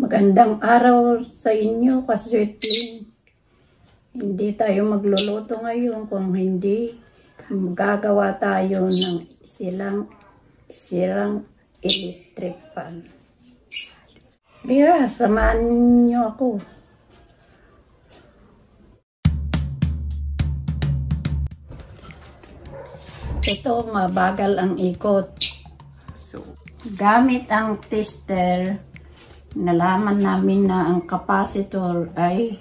Magandang araw sa inyo, kaswetling. Hindi tayo magluluto ngayon kung hindi gagawa tayo ng silang sirang electric fan. Kaya, samahan niyo ako. Ito, mabagal ang ikot. So, gamit ang tester, nalaman namin na ang capacitor ay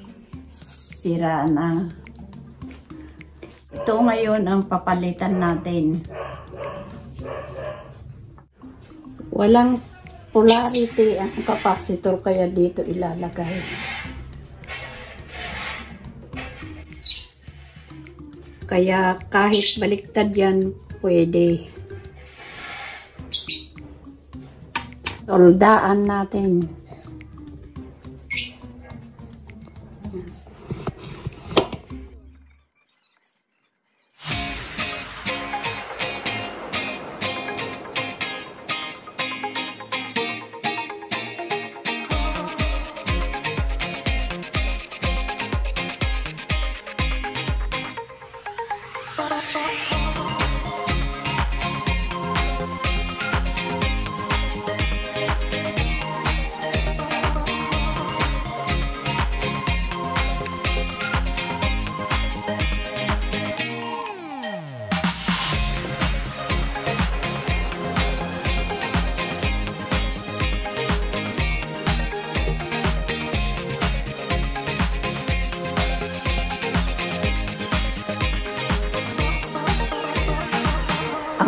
sira na. Ito ngayon ang papalitan natin. Walang polarity ang capacitor kaya dito ilalagay. Kaya kahit baliktad yan, pwede. Soldaan natin. Yes.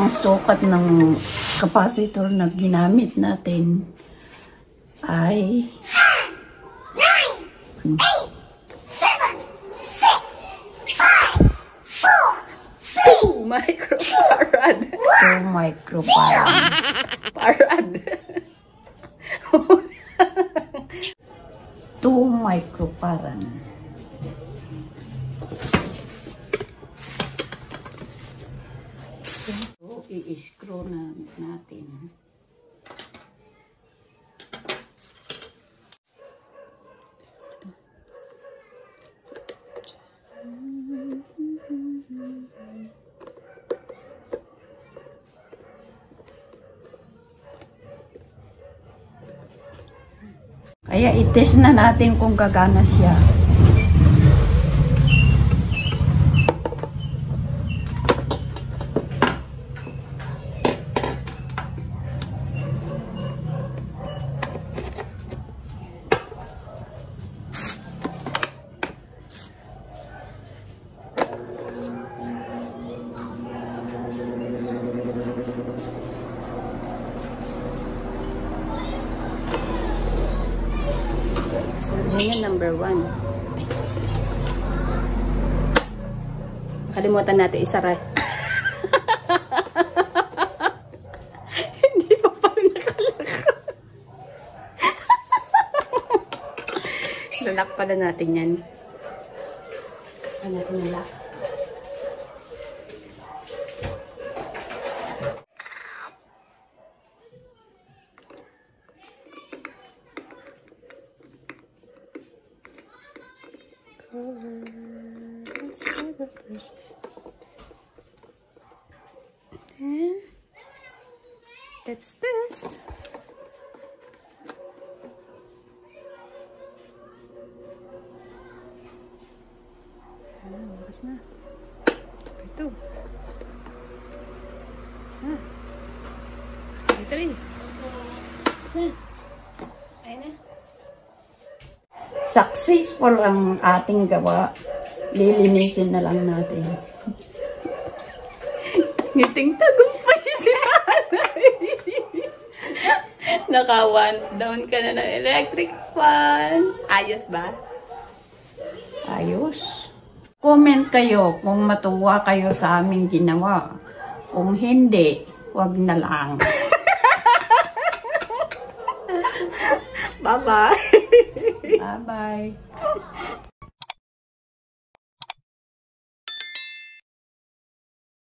Ang sukat ng capacitor na ginamit natin ay 2 microfarad. 2 microfarad. Farad. 2 microfarad. So, i-screw na natin. Kaya i-test na natin kung gagana siya. So, yan number one. Ay. Kalimutan natin isara. Hindi pa pala nakalak. Lalak pala natin yan. Ano natin nalak? over. Let's try that first. And it's this. Ah, oras na. Number 2. Na. Na. Na. Successful ang ating gawa. Lilinisin na lang natin. Ngiting tagumpay si nanay. Naka one down ka na ng electric fan. Ayos ba? Ayos. Comment kayo kung matuwa kayo sa aming ginawa. Kung hindi, wag na lang. Bye-bye. Bye-bye.